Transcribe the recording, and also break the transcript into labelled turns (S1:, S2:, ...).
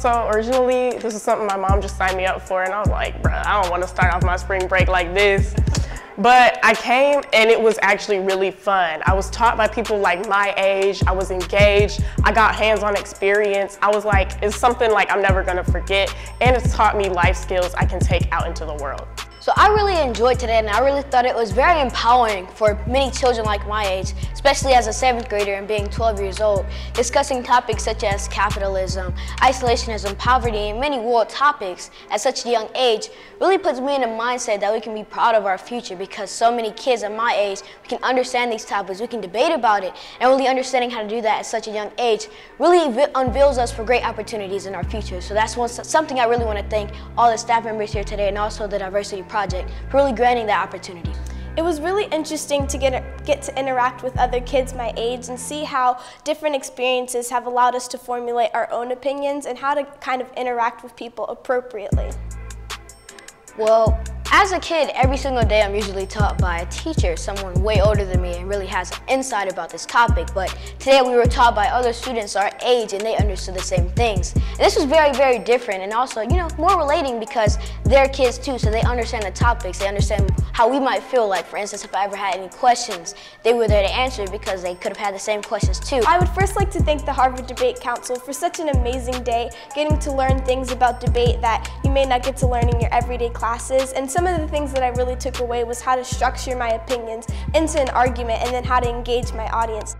S1: So originally, this is something my mom just signed me up for, and I was like, bruh, I don't want to start off my spring break like this. But I came and it was actually really fun. I was taught by people like my age. I was engaged. I got hands-on experience. I was like, it's something like I'm never gonna forget. And it's taught me life skills I can take out into the world.
S2: So I really enjoyed today and I really thought it was very empowering for many children like my age, especially as a seventh grader and being 12 years old, discussing topics such as capitalism, isolationism, poverty, and many world topics at such a young age really puts me in a mindset that we can be proud of our future because so many kids at my age, we can understand these topics, we can debate about it, and really understanding how to do that at such a young age really unveils us for great opportunities in our future. So that's one, something I really want to thank all the staff members here today and also the diversity project for really granting that opportunity.
S3: It was really interesting to get, get to interact with other kids my age and see how different experiences have allowed us to formulate our own opinions and how to kind of interact with people appropriately.
S2: Well, as a kid, every single day I'm usually taught by a teacher, someone way older than me and really has insight about this topic. But today we were taught by other students our age and they understood the same things. And this was very, very different and also, you know, more relating because they're kids too, so they understand the topics. They understand how we might feel like, for instance, if I ever had any questions, they were there to answer because they could have had the same questions too.
S3: I would first like to thank the Harvard Debate Council for such an amazing day, getting to learn things about debate that you may not get to learn in your everyday classes. And some of the things that I really took away was how to structure my opinions into an argument and then how to engage my audience.